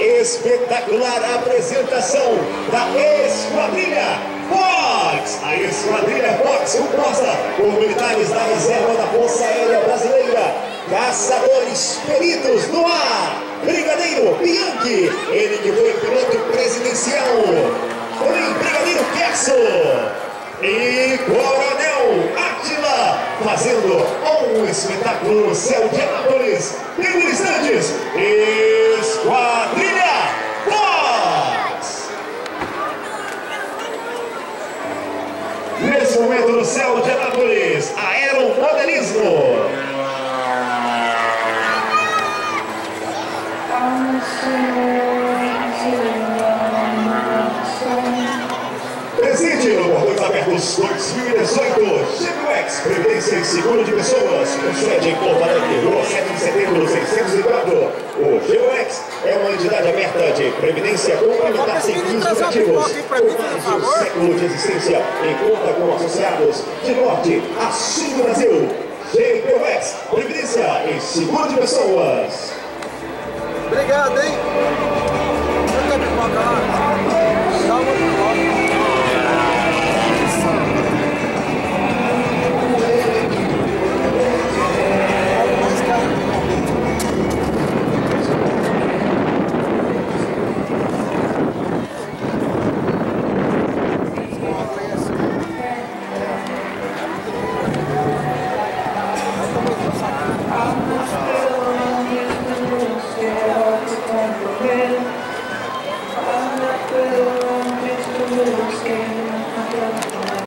espetacular apresentação da Esquadrilha Fox! A Esquadrilha Fox composta por militares da Reserva da Força Aérea Brasileira, caçadores peritos no ar, Brigadeiro Bianchi, ele que foi piloto presidencial, também Brigadeiro Kerso. E Coronel Atila, fazendo um espetáculo no céu de Anápolis, em instantes, Esquadrilha Nesse momento no céu de Anápolis, aeromodelismo. Presente no Portões Abertos 2018, GPUX, Previdência e Seguro de Pessoas, com sede em Porto Alegre, Rua 7 de setembro, 604. O GPUX é uma entidade aberta de previdência complementar sem fins lucrativos, um século de existência e conta com associados de norte a sul do Brasil. GPUX, Previdência e Seguro de Pessoas. Obrigado, hein? Canta a pipoca lá. Dá uma pipoca.